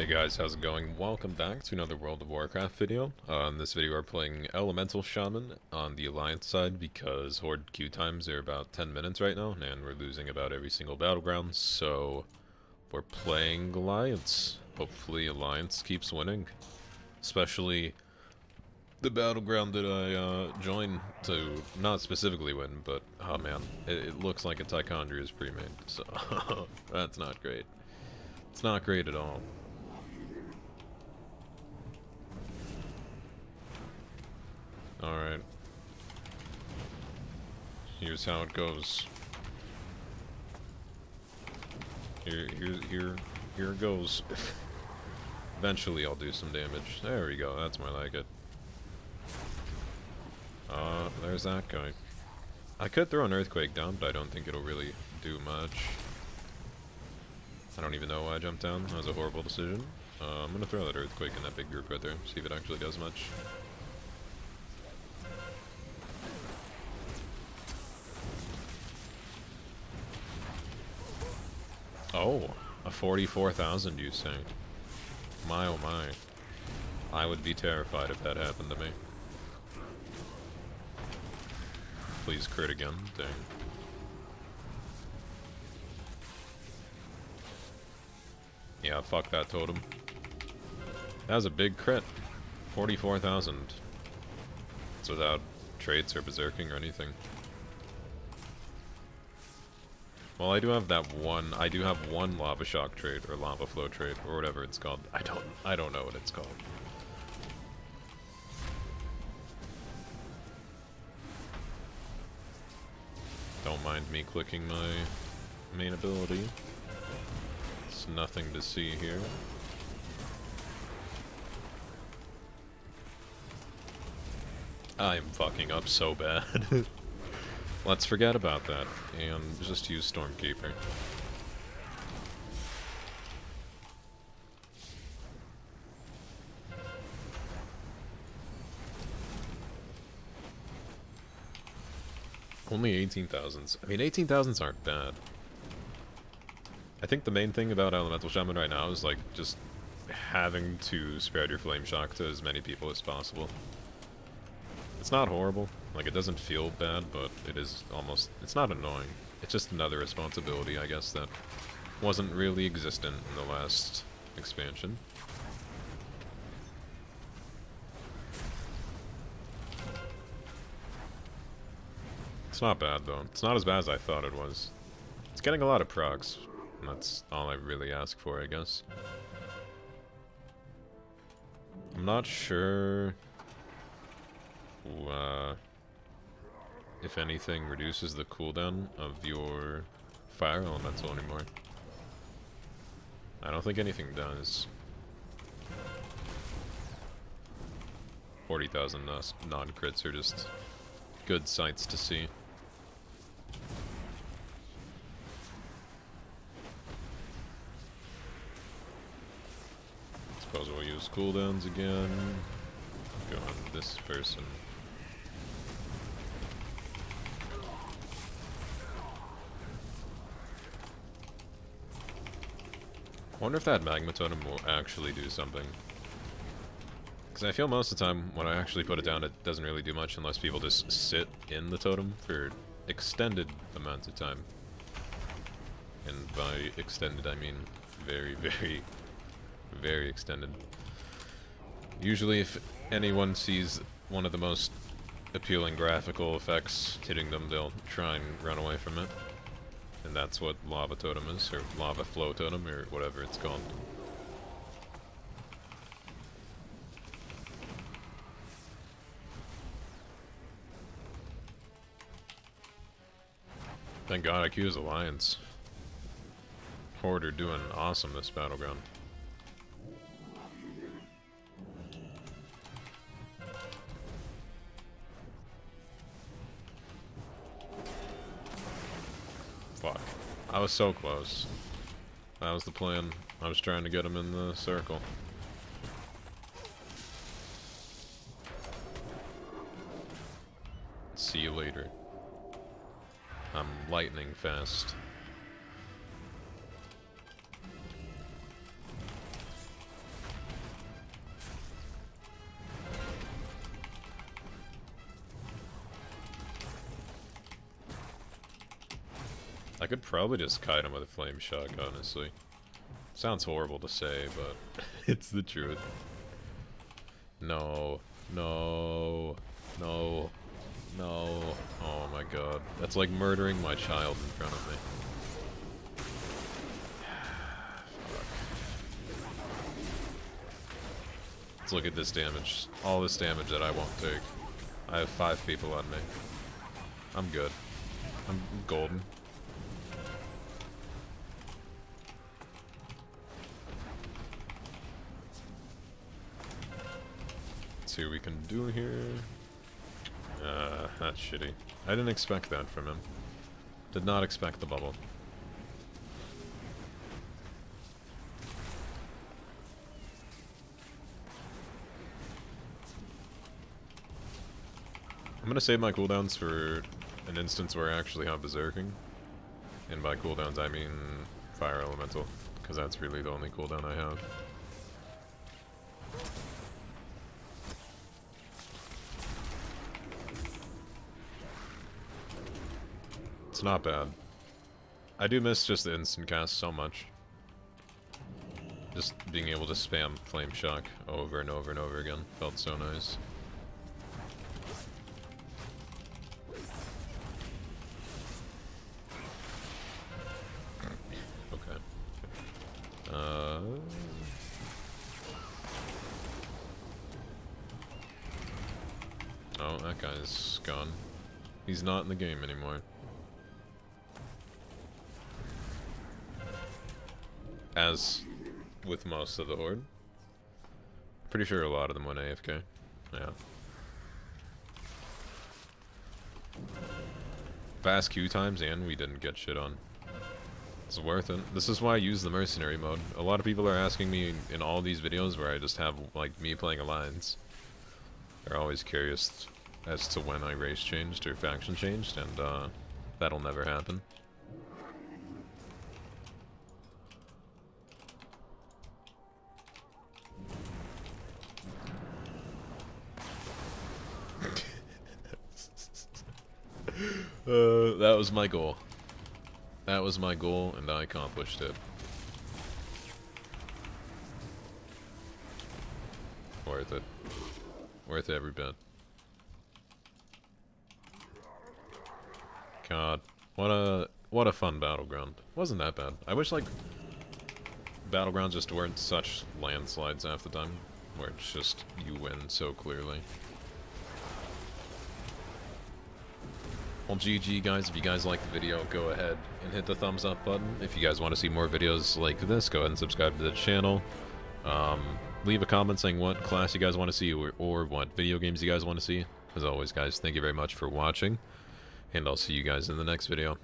Hey guys, how's it going? Welcome back to another World of Warcraft video. Uh, in this video we're playing Elemental Shaman on the Alliance side because Horde queue times are about 10 minutes right now and we're losing about every single battleground, so we're playing Alliance. Hopefully Alliance keeps winning. Especially the battleground that I uh, joined to not specifically win, but oh man, it, it looks like a Tichondrius pre-made, so that's not great. It's not great at all. Here's how it goes. Here, here, here, here it goes. Eventually I'll do some damage. There we go, that's more like it. Uh, there's that guy. I could throw an Earthquake down, but I don't think it'll really do much. I don't even know why I jumped down. That was a horrible decision. Uh, I'm gonna throw that Earthquake in that big group right there, see if it actually does much. Oh, a 44,000 you say? My oh my. I would be terrified if that happened to me. Please crit again, dang. Yeah, fuck that totem. That was a big crit. 44,000. It's without traits or berserking or anything. Well, I do have that one. I do have one lava shock trait or lava flow trait or whatever it's called. I don't. I don't know what it's called. Don't mind me clicking my main ability. It's nothing to see here. I'm fucking up so bad. Let's forget about that, and just use Stormkeeper. Only 18,000s. I mean, 18,000s aren't bad. I think the main thing about Elemental Shaman right now is, like, just having to spread your Flame Shock to as many people as possible. It's not horrible. Like, it doesn't feel bad, but it is almost... It's not annoying. It's just another responsibility, I guess, that wasn't really existent in the last expansion. It's not bad, though. It's not as bad as I thought it was. It's getting a lot of procs. That's all I really ask for, I guess. I'm not sure... Uh, if anything reduces the cooldown of your fire elemental anymore. I don't think anything does. 40,000 uh, non-crits are just good sights to see. Suppose we'll use cooldowns again. Go on this person. I wonder if that magma totem will actually do something. Because I feel most of the time when I actually put it down it doesn't really do much unless people just sit in the totem for extended amounts of time. And by extended I mean very, very, very extended. Usually if anyone sees one of the most appealing graphical effects hitting them, they'll try and run away from it. And that's what lava totem is, or lava flow totem, or whatever it's called. Thank god I choose Alliance. Horde are doing awesome this battleground. I was so close. That was the plan. I was trying to get him in the circle. See you later. I'm lightning fast. Could probably just kite him with a flame shock, honestly. Sounds horrible to say, but it's the truth. No. No. No. No. Oh my god. That's like murdering my child in front of me. Let's look at this damage. All this damage that I won't take. I have five people on me. I'm good. I'm golden. See what we can do here. Uh, that's shitty. I didn't expect that from him. Did not expect the bubble. I'm gonna save my cooldowns for an instance where I actually have Berserking. And by cooldowns I mean Fire Elemental, because that's really the only cooldown I have. It's not bad. I do miss just the instant cast so much. Just being able to spam Flame Shock over and over and over again felt so nice. Uh, oh, that guy's gone. He's not in the game anymore. As with most of the Horde. Pretty sure a lot of them went AFK. Yeah. Fast queue times and we didn't get shit on. It's worth it. This is why I use the mercenary mode. A lot of people are asking me in all these videos where I just have, like, me playing Alliance. They're always curious as to when I race changed or faction changed, and, uh, that'll never happen. Uh, that was my goal. That was my goal, and I accomplished it. Worth it. Worth every bit. God, what a what a fun battleground. Wasn't that bad. I wish like battlegrounds just weren't such landslides half the time, where it's just you win so clearly. Well, GG guys, if you guys like the video, go ahead and hit the thumbs up button. If you guys want to see more videos like this, go ahead and subscribe to the channel. Um, leave a comment saying what class you guys want to see or, or what video games you guys want to see. As always, guys, thank you very much for watching, and I'll see you guys in the next video.